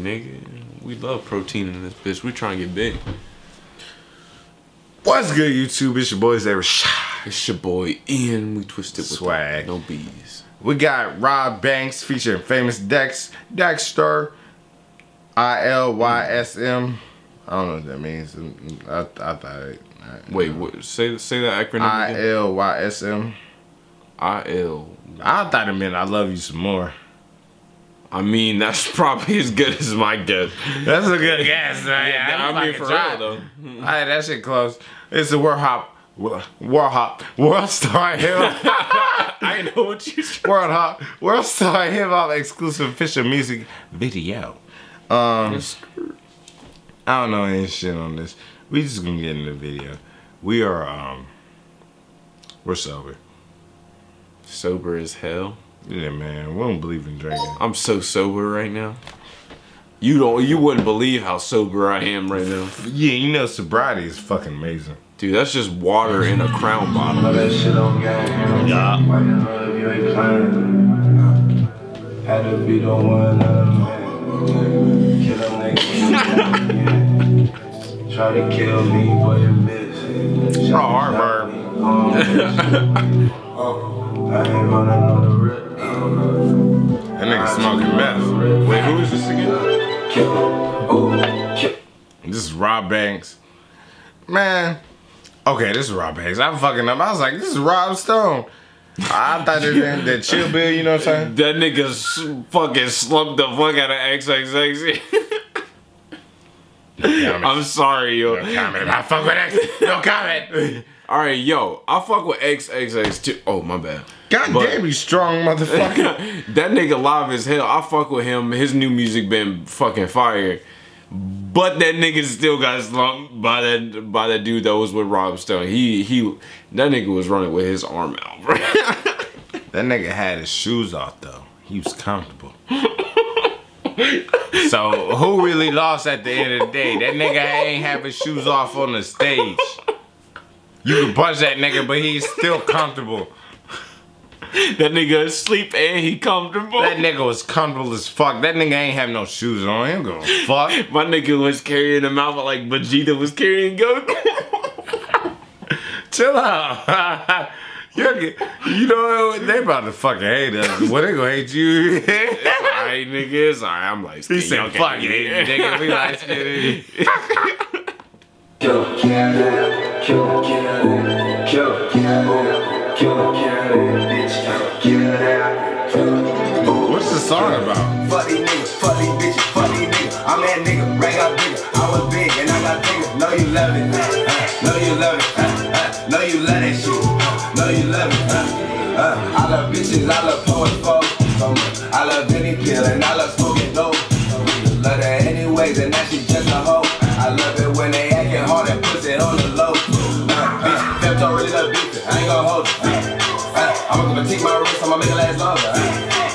nigga. We love protein in this bitch. We trying to get big. What's good, YouTube? It's your boys, Eric. It's your boy Ian. We twisted with Swag. No bees. We got Robb Banks featuring famous Dex, Dexter, I L Y S M. I don't know what that means. I, I thought it. Wait, what, say say that acronym I. L Y S M. I L. I thought it meant I love you some more. I mean, that's probably as good as my guess. That's a good guess, man. Yeah, I mean, for real though. Alright, that shit close. It's a War Hop, War Hop, World Star Hip I know what you said. World Hop, World Star Hip Hop exclusive official music video. Um, I don't know any shit on this. We just gonna get in the video. We are um, we're sober. Sober as hell. Yeah, man. We don't believe in drinking. I'm so sober right now. You don't. You wouldn't believe how sober I am right now, Yeah, you know sobriety is fucking amazing. dude. That's just water in a crown bottle. All that shit on game. Yeah. Why you know if you ain't playing? Had to be the one of them man. Kill them niggas. Try to kill me, but you miss. Oh, heartburn. Um, um, I ain't running on the rip. That nigga smoking meth. Wait, who is this again? Kill. Ooh, kill. This is Robb Banks. Man. Okay, this is Robb Banks. I'm fucking up. I was like, this is Rob Stone. I thought it was that chill bill, you know what I'm saying? That nigga fucking slumped the fuck out of XXX. I'm sorry, yo. No comment. I fuck with X. No comment. All right, yo, I fuck with XXX too. Oh my bad. God But- damn you strong motherfucker. that nigga live as hell. I fuck with him. His new music been fucking fire. But that nigga still got slumped by that by that dude that was with Rob Stone. He he that nigga was running with his arm out, bro. That nigga had his shoes off though. He was comfortable. so who really lost at the end of the day? That nigga ain't have his shoes off on the stage. You can punch that nigga, but he's still comfortable. that nigga asleep and he comfortable. That nigga was comfortable as fuck. That nigga ain't have no shoes on. He don't give fuck. My nigga was carrying him out like Vegeta was carrying Goku. Chill out. You're, you know they about to fucking hate us. Well, they gonna hate you. Alright, nigga, it's alright. I'm like, he said, "Fuck it, nigga." We like, What's the song about? And I got bigger. Know you love it, know you love it, know you love that shit, know you love it. I love bitches, I love poets, folks. I love any pill and I love smoking dope. Love her anyways and that she I'ma take my wrist, I'ma make it last longer. Uh,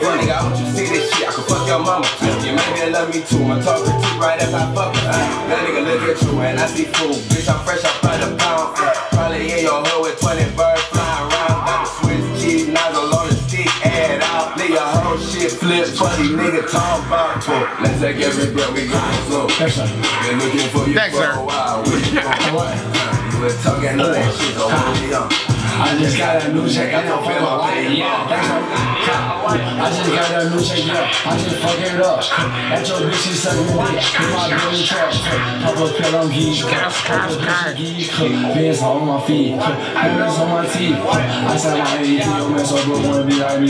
yeah, nigga, I want you to see this shit. I can fuck your mama. You maybe love me too. I'ma talk to you right as I fuck her. Uh, that nigga look at you and I see food. Bitch, I'm fresh up by the pound. Probably in your hood with 20 birds flying around. Got the Swiss cheese nozzle on the stick, add out. Leave your whole shit flip. Funny nigga talk about twerk. Let's take every breath we got slow. Been looking for you Dexter. for a while. Where you been talking all that shit so hold on. I just got a new check, I don't feel my yeah. That's right. I just got a new check, yeah. I just fuck it up. That your bitch, she sucking dick. In my belly truck. Pop a pill on geek. Pop a bitch, geek. Fence on my feet. Hands on my teeth. I said my AD, your man so good wanna be like me.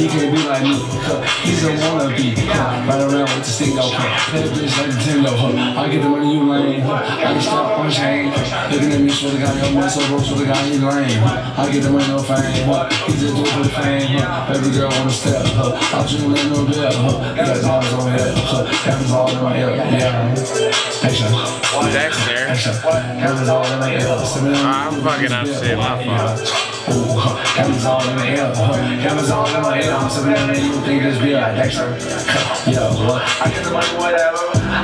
He can't be like me. He's a wannabe. Right around with the stick though. Play the bitch like Nintendo. I get the money, you lame. I get stuck on chain. Looking at me, swear to God, your man so broke, swear to God, he lame. I get the money, no fame. He just do it for the fame. Every girl wanna step. I just let no bill. He got dollars on head. Heaven's all in my ear. Yeah. Action. Dexter. Action. Heaven's all in my ear. I'm fucking up shit, my fault. Ooh, heaven's all in my ear. Heaven's all in my ear. I'm sipping on it. You think this be like Dexter? Yo, what? I get the money, whatever.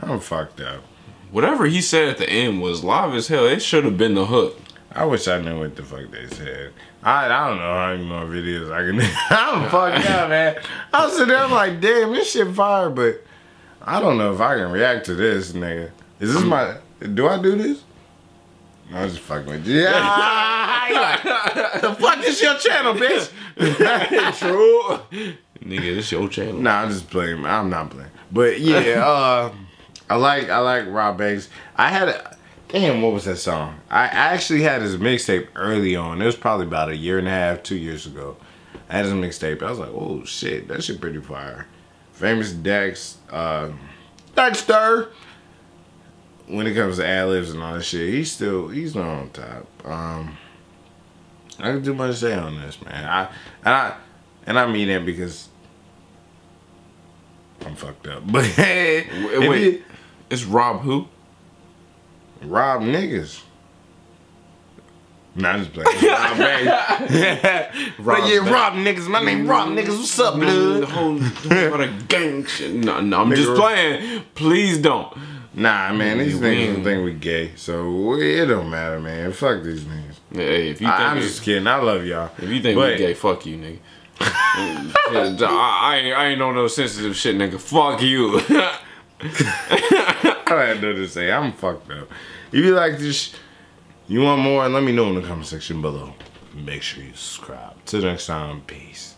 I'm fucked up. Whatever he said at the end was live as hell. It should have been the hook. I wish I knew what the fuck they said. I I don't know how many more videos I can. I'm fucked up, man. I was sitting there I'm like, damn, this shit fire, but I don't know if I can react to this, nigga. Is this my? Do I do this? No, I'm just fucking with you. Yeah. The fuck is your channel, bitch? True. Nigga, this your channel. Nah, I'm just playing. I'm not playing. But yeah, uh, I like I like Robb Banks. I had a damn. What was that song? I I actually had his mixtape early on. It was probably about a year and a half, two years ago. I had his mixtape. I was like, oh shit, that shit pretty fire. Famous Dex, uh, Dexter. When it comes to ad libs and all that shit, he's still he's not on top. Um, I can do much to say on this, man. I and I and I mean that because I'm fucked up. But hey, Wait, wait. It's Rob who? rob niggas. Nah, I'm just playing. Rob Banks. but yeah, Banks. rob niggas. My name Rob mm-hmm. niggas. What's up, mm-hmm. The whole what a gang shit. No, no, I'm just playing. Please don't. Nah, man, these niggas think we gay, so it don't matter, man. Fuck these niggas. Hey, if you think I, I'm just kidding. I love y'all. if you think but, we gay, fuck you, nigga. I, I, ain't, I ain't on no sensitive shit, nigga. Fuck you. I had nothing to say. I'm fucked up. If you like this, you want more, let me know in the comment section below. Make sure you subscribe. Till next time, peace.